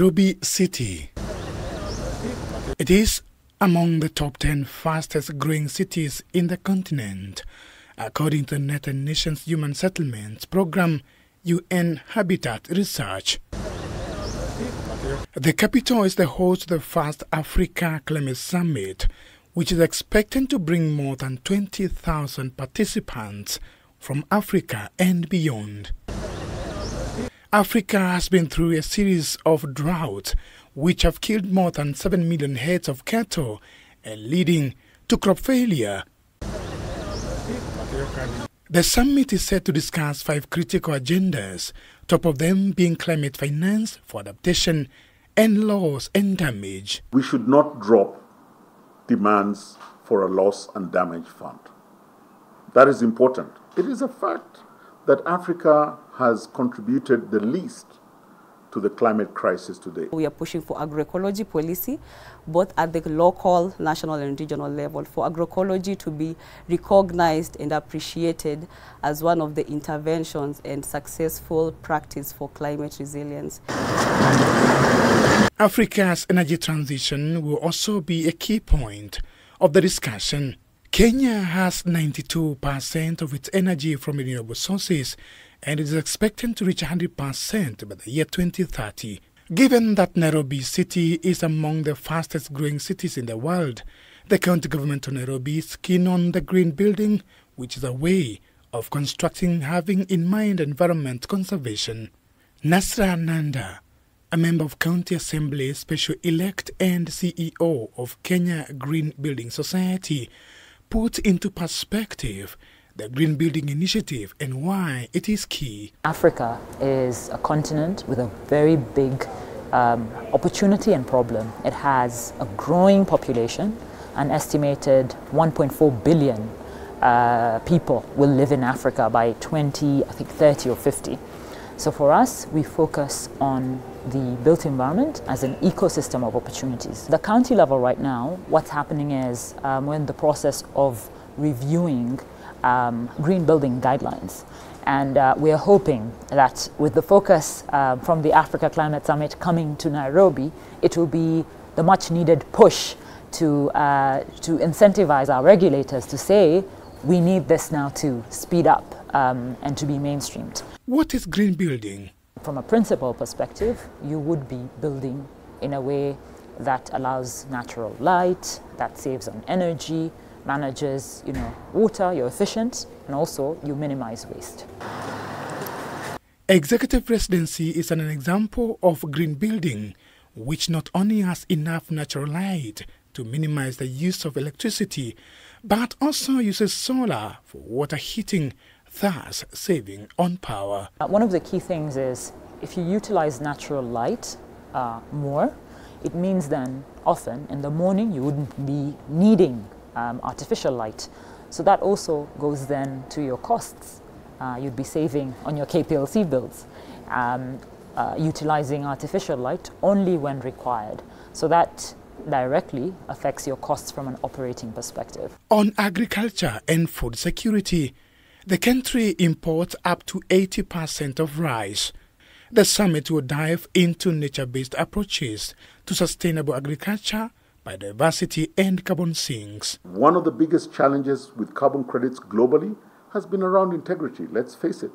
Nairobi City. It is among the top 10 fastest growing cities in the continent, according to the United Nations Human Settlements Program UN Habitat Research. The capital is the host of the first Africa Climate Summit, which is expected to bring more than 20,000 participants from Africa and beyond. Africa has been through a series of droughts which have killed more than 7 million heads of cattle and leading to crop failure. The summit is set to discuss five critical agendas, top of them being climate finance for adaptation and loss and damage. We should not drop demands for a loss and damage fund. That is important. It is a fact that Africa has contributed the least to the climate crisis today. We are pushing for agroecology policy, both at the local, national and regional level, for agroecology to be recognized and appreciated as one of the interventions and successful practice for climate resilience. Africa's energy transition will also be a key point of the discussion. Kenya has 92% of its energy from renewable sources and is expected to reach 100% by the year 2030. Given that Nairobi City is among the fastest growing cities in the world, the county government of Nairobi is keen on the green building, which is a way of constructing having in mind environment conservation. Nasra Nanda, a member of County Assembly Special Elect and CEO of Kenya Green Building Society, put into perspective the Green Building Initiative and why it is key. Africa is a continent with a very big um, opportunity and problem. It has a growing population, an estimated 1.4 billion uh, people will live in Africa by 20, I think 30 or 50. So for us, we focus on the built environment as an ecosystem of opportunities. The county level right now, what's happening is um, we're in the process of reviewing um, green building guidelines. And uh, we are hoping that with the focus uh, from the Africa Climate Summit coming to Nairobi, it will be the much needed push to, uh, to incentivize our regulators to say, we need this now to speed up um, and to be mainstreamed. What is green building? From a principle perspective, you would be building in a way that allows natural light, that saves on energy, manages you know, water, you're efficient, and also you minimize waste. Executive residency is an example of green building, which not only has enough natural light to minimize the use of electricity, but also uses solar for water heating thus saving on power. Uh, one of the key things is if you utilize natural light uh, more, it means then often in the morning you wouldn't be needing um, artificial light. So that also goes then to your costs. Uh, you'd be saving on your KPLC bills, um, uh, utilizing artificial light only when required. So that directly affects your costs from an operating perspective. On agriculture and food security, the country imports up to 80% of rice. The summit will dive into nature based approaches to sustainable agriculture, biodiversity, and carbon sinks. One of the biggest challenges with carbon credits globally has been around integrity, let's face it.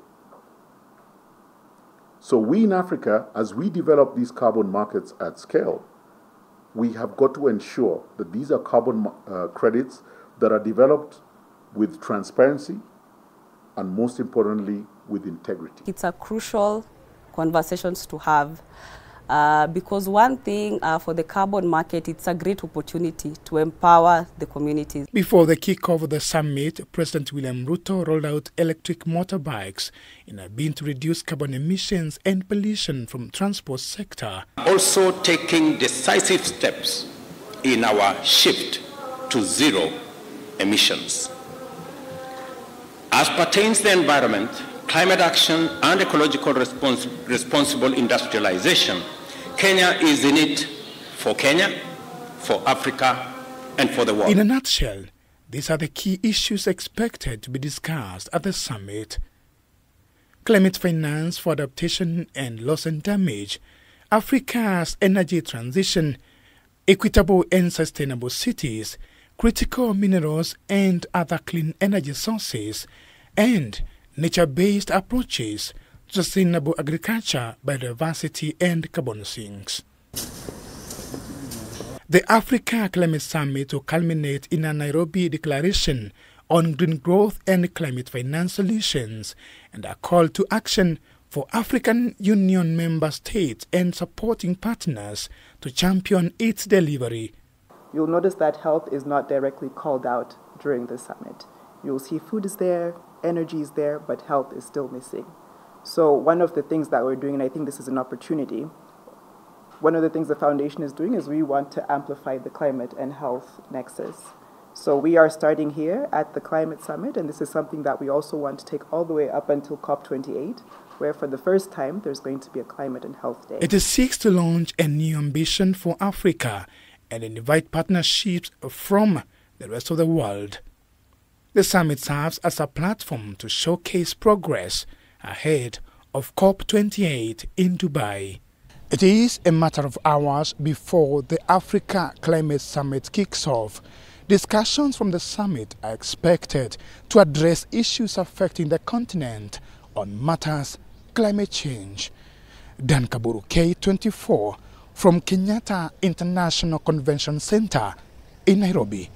So, we in Africa, as we develop these carbon markets at scale, we have got to ensure that these are carbon uh, credits that are developed with transparency, and most importantly, with integrity. It's a crucial conversations to have uh, because one thing uh, for the carbon market, it's a great opportunity to empower the communities. Before the kickoff of the summit, President William Ruto rolled out electric motorbikes in a bid to reduce carbon emissions and pollution from transport sector. Also taking decisive steps in our shift to zero emissions. As pertains the environment, climate action and ecological respons responsible industrialization, Kenya is in it for Kenya, for Africa, and for the world. In a nutshell, these are the key issues expected to be discussed at the summit. Climate finance for adaptation and loss and damage, Africa's energy transition, equitable and sustainable cities, critical minerals and other clean energy sources, and nature based approaches to sustainable agriculture, biodiversity, and carbon sinks. The Africa Climate Summit will culminate in a Nairobi declaration on green growth and climate finance solutions and a call to action for African Union member states and supporting partners to champion its delivery. You'll notice that health is not directly called out during the summit. You'll see food is there, energy is there, but health is still missing. So, one of the things that we're doing, and I think this is an opportunity, one of the things the foundation is doing is we want to amplify the climate and health nexus. So we are starting here at the Climate Summit, and this is something that we also want to take all the way up until COP28, where for the first time there's going to be a Climate and Health Day. It seeks to launch a new ambition for Africa and invite partnerships from the rest of the world. The summit serves as a platform to showcase progress ahead of COP28 in Dubai. It is a matter of hours before the Africa Climate Summit kicks off. Discussions from the summit are expected to address issues affecting the continent on matters climate change. Dan Kaburu, K24, from Kenyatta International Convention Center in Nairobi.